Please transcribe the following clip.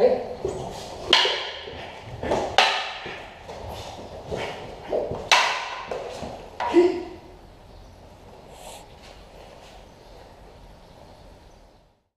えっ。